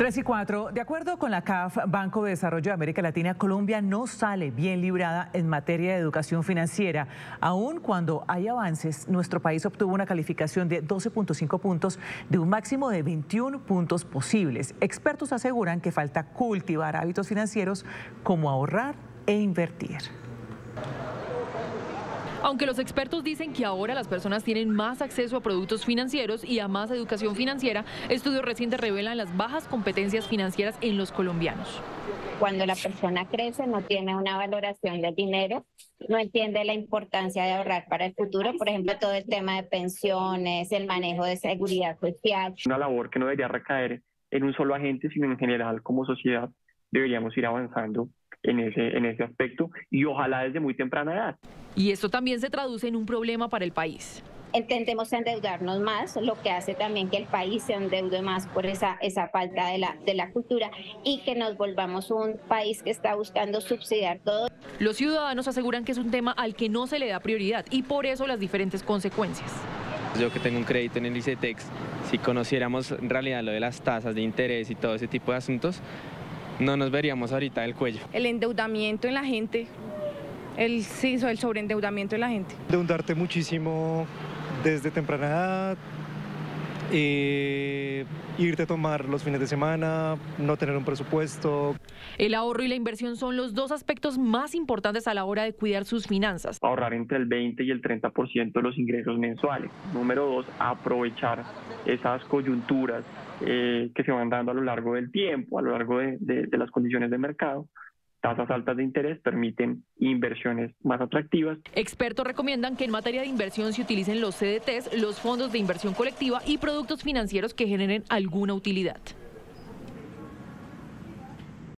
3 y 4. De acuerdo con la CAF, Banco de Desarrollo de América Latina, Colombia no sale bien librada en materia de educación financiera. Aun cuando hay avances, nuestro país obtuvo una calificación de 12.5 puntos de un máximo de 21 puntos posibles. Expertos aseguran que falta cultivar hábitos financieros como ahorrar e invertir. Aunque los expertos dicen que ahora las personas tienen más acceso a productos financieros y a más educación financiera, estudios recientes revelan las bajas competencias financieras en los colombianos. Cuando la persona crece no tiene una valoración del dinero, no entiende la importancia de ahorrar para el futuro, por ejemplo, todo el tema de pensiones, el manejo de seguridad social. Una labor que no debería recaer en un solo agente, sino en general como sociedad deberíamos ir avanzando en ese, en ese aspecto y ojalá desde muy temprana edad. Y esto también se traduce en un problema para el país. Entendemos endeudarnos más, lo que hace también que el país se endeude más por esa, esa falta de la, de la cultura y que nos volvamos un país que está buscando subsidiar todo. Los ciudadanos aseguran que es un tema al que no se le da prioridad y por eso las diferentes consecuencias. Yo que tengo un crédito en el ICETEX, si conociéramos en realidad lo de las tasas de interés y todo ese tipo de asuntos, no nos veríamos ahorita el cuello. El endeudamiento en la gente, el, sí, el sobreendeudamiento en la gente. Endeudarte muchísimo desde temprana edad, eh, irte a tomar los fines de semana, no tener un presupuesto. El ahorro y la inversión son los dos aspectos más importantes a la hora de cuidar sus finanzas. Ahorrar entre el 20 y el 30% de los ingresos mensuales. Número dos, aprovechar esas coyunturas eh, que se van dando a lo largo del tiempo, a lo largo de, de las condiciones de mercado tasas altas de interés permiten inversiones más atractivas. Expertos recomiendan que en materia de inversión se utilicen los CDTs, los fondos de inversión colectiva y productos financieros que generen alguna utilidad.